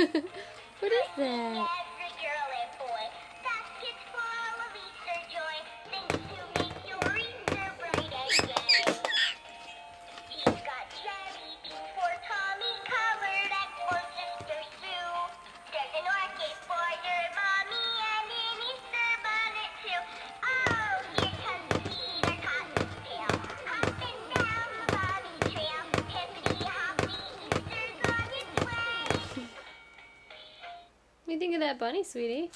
what is that? you think of that bunny, sweetie?